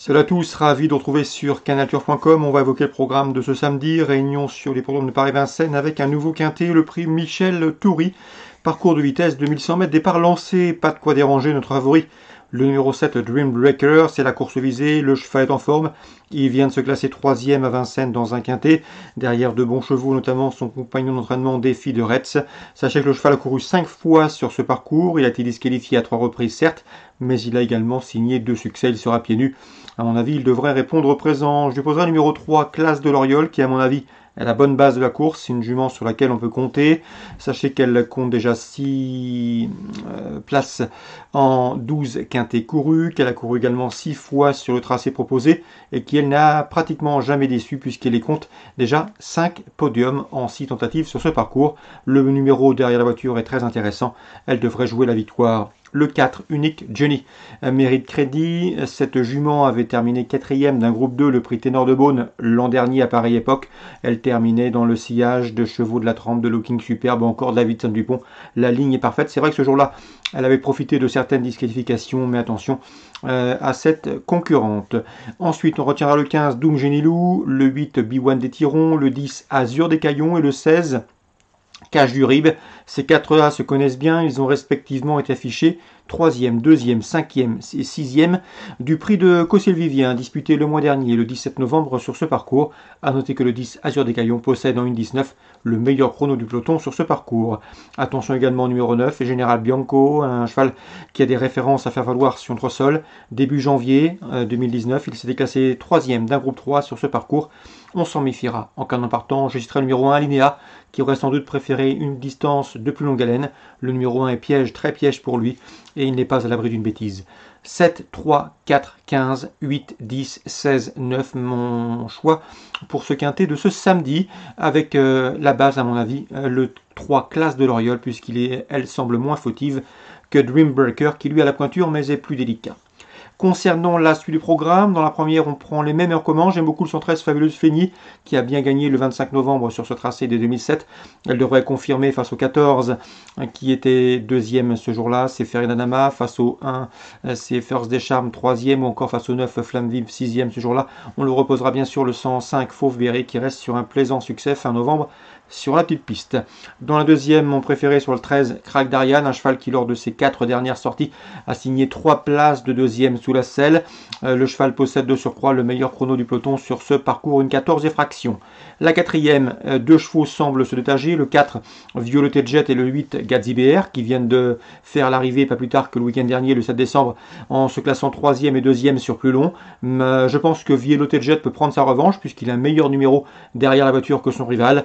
Salut à tous, ravi de retrouver sur canaltour.com. On va évoquer le programme de ce samedi, réunion sur les programmes de Paris-Vincennes avec un nouveau quintet, le prix Michel Toury. Parcours de vitesse 2100 mètres, départ lancé, pas de quoi déranger notre favori. Le numéro 7, Dream Breaker, c'est la course visée, le cheval est en forme. Il vient de se classer troisième à Vincennes dans un quintet, derrière de bons chevaux, notamment son compagnon d'entraînement Défi de Retz. Sachez que le cheval a couru cinq fois sur ce parcours, il a été disqualifié à trois reprises certes, mais il a également signé deux succès, il sera pieds nus. À mon avis, il devrait répondre présent. Je lui poserai numéro 3, Classe de l'Oriole, qui à mon avis est la bonne base de la course. Une jument sur laquelle on peut compter. Sachez qu'elle compte déjà 6 euh, places en 12 quintés courus, qu'elle a couru également 6 fois sur le tracé proposé et qu'elle n'a pratiquement jamais déçu puisqu'elle compte déjà 5 podiums en 6 tentatives sur ce parcours. Le numéro derrière la voiture est très intéressant. Elle devrait jouer la victoire le 4, unique Jenny. Mérite crédit. Cette jument avait terminé quatrième d'un groupe 2, le prix Ténor de Beaune, l'an dernier à pareille époque. Elle terminait dans le sillage de chevaux de la trempe, de Looking Superbe, encore David Dupont. La ligne est parfaite. C'est vrai que ce jour-là, elle avait profité de certaines disqualifications, mais attention euh, à cette concurrente. Ensuite, on retiendra le 15, Doom Genilou, le 8, B1 des Tirons, le 10, Azur des Caillons et le 16, Cache du Rib. Ces quatre-là se connaissent bien, ils ont respectivement été affichés 3e, 2e, 5e et 6e du prix de Cossil-Vivien disputé le mois dernier, le 17 novembre, sur ce parcours. A noter que le 10 Azur des Caillons possède en 1.19 le meilleur chrono du peloton sur ce parcours. Attention également au numéro 9, Général Bianco, un cheval qui a des références à faire valoir sur notre sol. Début janvier 2019, euh, il s'était classé 3e d'un groupe 3 sur ce parcours. On s'en méfiera. En cas d'impartant, je citerai le numéro 1, Linéa, qui aurait sans doute préféré une distance de plus longue haleine. Le numéro 1 est piège, très piège pour lui, et il n'est pas à l'abri d'une bêtise. 7, 3, 4, 15, 8, 10, 16, 9, mon choix pour ce quintet de ce samedi, avec euh, la base à mon avis, euh, le 3 classe de l'Oriole, puisqu'il est, elle semble moins fautive que Dreambreaker, qui lui a la pointure mais est plus délicat. Concernant la suite du programme, dans la première, on prend les mêmes heures comment. J'aime beaucoup le 113 Fabuleuse Feni, qui a bien gagné le 25 novembre sur ce tracé des 2007. Elle devrait confirmer face au 14, qui était deuxième ce jour-là. C'est Ferinanama. Face au 1, c'est First des Charmes, troisième, ou encore face au 9, Flamme Vive, sixième ce jour-là. On le reposera bien sûr le 105 Fauve Berry, qui reste sur un plaisant succès fin novembre sur la petite piste. Dans la deuxième, mon préféré sur le 13, Crack Darian, un cheval qui lors de ses quatre dernières sorties a signé trois places de deuxième sous la selle. Euh, le cheval possède de surcroît le meilleur chrono du peloton sur ce parcours, une 14 et fraction. La quatrième, euh, deux chevaux semblent se détacher, le 4, Violeté Jet et le 8, Gazi BR, qui viennent de faire l'arrivée pas plus tard que le week-end dernier, le 7 décembre, en se classant troisième et deuxième sur plus long. Euh, je pense que Violeté Jet peut prendre sa revanche, puisqu'il a un meilleur numéro derrière la voiture que son rival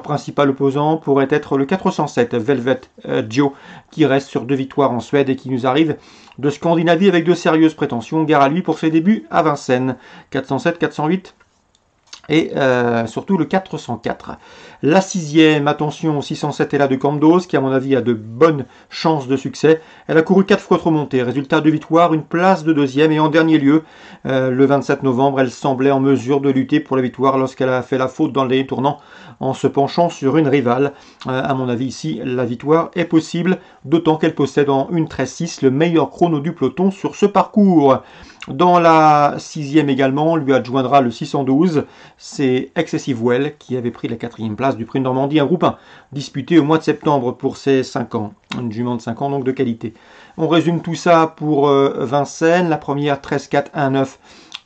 principal opposant pourrait être le 407 Velvet euh, Joe qui reste sur deux victoires en Suède et qui nous arrive de Scandinavie avec de sérieuses prétentions. Gare à lui pour ses débuts à Vincennes. 407, 408 et euh, surtout le 404. La sixième, attention, 607 est là de Camdos, qui à mon avis a de bonnes chances de succès. Elle a couru quatre fois trop montée, résultat de victoire, une place de deuxième, et en dernier lieu, euh, le 27 novembre, elle semblait en mesure de lutter pour la victoire lorsqu'elle a fait la faute dans les tournants en se penchant sur une rivale. Euh, à mon avis ici, la victoire est possible, d'autant qu'elle possède en 1.13.6 le meilleur chrono du peloton sur ce parcours. Dans la sixième également, on lui adjoindra le 612, c'est Excessive Well qui avait pris la quatrième place du prix de Normandie, un groupe 1, disputé au mois de septembre pour ses 5 ans, une jument de 5 ans donc de qualité. On résume tout ça pour euh, Vincennes, la première 13-4-1-9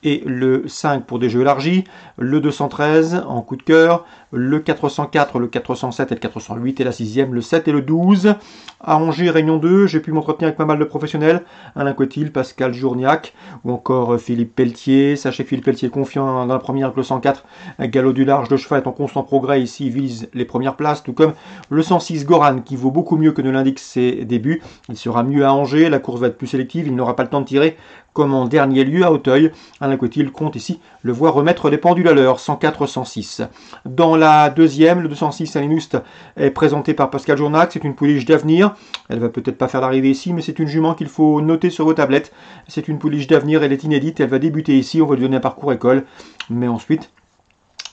et le 5 pour des jeux élargis, le 213 en coup de cœur, le 404, le 407 et le 408 et la 6 le 7 et le 12. À Angers, Réunion 2, j'ai pu m'entretenir avec pas mal de professionnels, Alain Cotil, Pascal Journiac ou encore Philippe Pelletier. Sachez que Philippe Pelletier est confiant dans la première avec le 104. Galop du large de cheval est en constant progrès ici, vise les premières places, tout comme le 106 Goran qui vaut beaucoup mieux que ne l'indique ses débuts. Il sera mieux à Angers, la course va être plus sélective, il n'aura pas le temps de tirer comme en dernier lieu à Auteuil. Alain Cotil compte ici le voir remettre les pendules à l'heure, 104-106. Dans la deuxième, le 206 Alinust est présenté par Pascal Journac, c'est une pouliche d'avenir. Elle va peut-être pas faire l'arrivée ici, mais c'est une jument qu'il faut noter sur vos tablettes. C'est une pouliche d'avenir, elle est inédite, elle va débuter ici, on va lui donner un parcours école, mais ensuite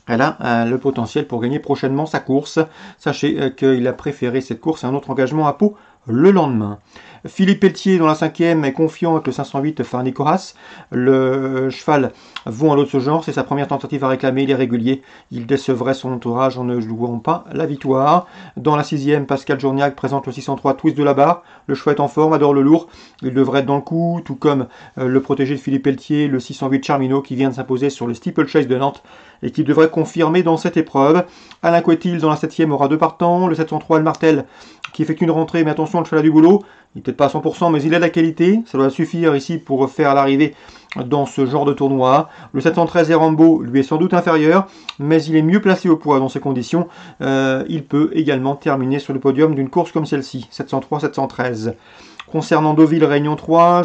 elle a euh, le potentiel pour gagner prochainement sa course. Sachez euh, qu'il a préféré cette course à un autre engagement à Pau le lendemain. Philippe Pelletier dans la cinquième est confiant avec le 508 Farni Le cheval vaut en lot de ce genre, c'est sa première tentative à réclamer, il est régulier, il décevrait son entourage en ne jouant pas la victoire. Dans la sixième, Pascal Journiac présente le 603 Twist de la barre, le cheval est en forme, adore le lourd, il devrait être dans le coup, tout comme euh, le protégé de Philippe Pelletier, le 608 Charmino qui vient de s'imposer sur le Steeple Chase de Nantes et qui devrait confirmer dans cette épreuve. Alain Coetil dans la septième aura deux partants, le 703 El Martel qui effectue une rentrée, mais attention, le cheval a du boulot, il n'est peut-être pas à 100%, mais il a de la qualité, ça doit suffire ici pour faire l'arrivée dans ce genre de tournoi. Le 713 Rambo lui est sans doute inférieur, mais il est mieux placé au poids dans ces conditions. Euh, il peut également terminer sur le podium d'une course comme celle-ci, 703-713. Concernant Deauville Réunion 3,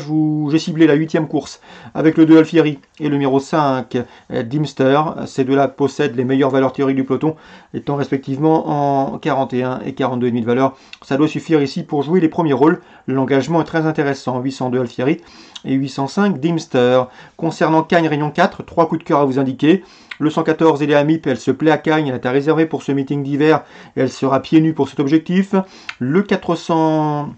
j'ai ciblé la huitième course avec le 2 Alfieri et le numéro 5 Dimster. Ces deux-là possèdent les meilleures valeurs théoriques du peloton, étant respectivement en 41 et 42,5 de valeur. Ça doit suffire ici pour jouer les premiers rôles. L'engagement est très intéressant. 802 Alfieri et 805 Dimster. Concernant Cagnes Réunion 4, trois coups de cœur à vous indiquer. Le 114 Eléa Mip, elle se plaît à Cagnes, elle est à réserver pour ce meeting d'hiver elle sera pieds nus pour cet objectif. Le 400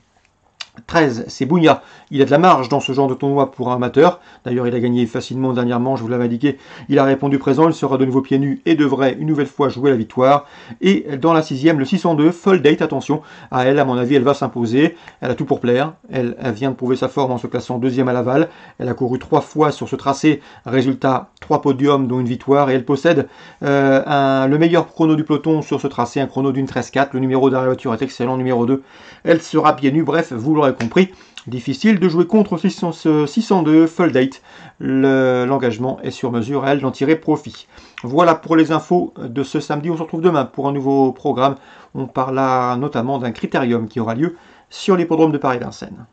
13, c'est Bounia. Il a de la marge dans ce genre de tournoi pour un amateur. D'ailleurs, il a gagné facilement dernièrement, je vous l'avais indiqué. Il a répondu présent, il sera de nouveau pieds nus et devrait une nouvelle fois jouer la victoire. Et dans la sixième, le 602, Full Date, attention à elle, à mon avis, elle va s'imposer. Elle a tout pour plaire. Elle, vient de prouver sa forme en se classant deuxième à Laval. Elle a couru trois fois sur ce tracé. Résultat, trois podiums, dont une victoire. Et elle possède euh, le meilleur chrono du peloton sur ce tracé, un chrono d'une 13-4. Le numéro derrière la voiture est excellent, numéro 2. Elle sera pieds nus. Bref, vous l'aurez compris, difficile de jouer contre 602 full date. L'engagement est sur mesure elle d'en tirer profit. Voilà pour les infos de ce samedi. On se retrouve demain pour un nouveau programme. On parlera notamment d'un critérium qui aura lieu sur l'hippodrome de Paris-Vincennes.